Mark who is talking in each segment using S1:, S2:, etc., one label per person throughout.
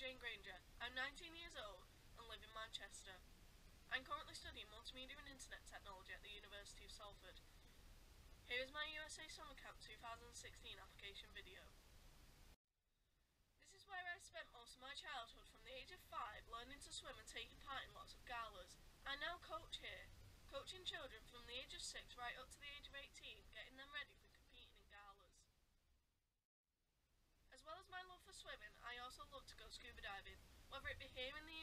S1: Jayne Granger. I'm 19 years old and live in Manchester. I'm currently studying multimedia and internet technology at the University of Salford. Here is my USA Summer Camp 2016 application video. This is where I spent most of my childhood from the age of 5 learning to swim and taking part in lots of galas. I now coach here, coaching children from the age of 6 right up to the age of 18, getting them ready for competing in galas. As well as my love for swimming, I also love to go scuba diving. Whether it be here in the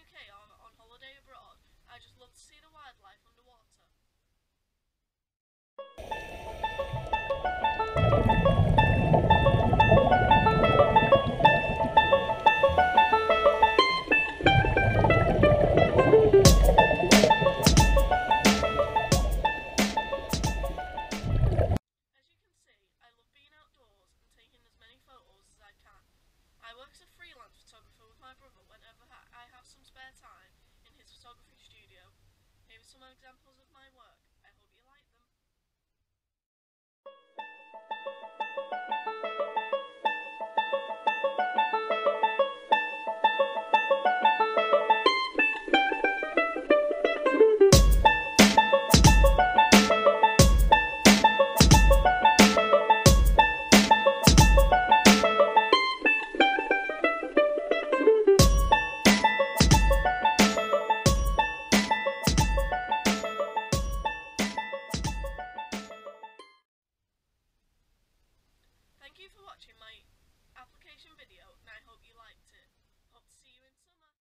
S1: work as a freelance photographer with my brother whenever I have some spare time in his photography studio. Here are some examples of my work. Thank you for watching my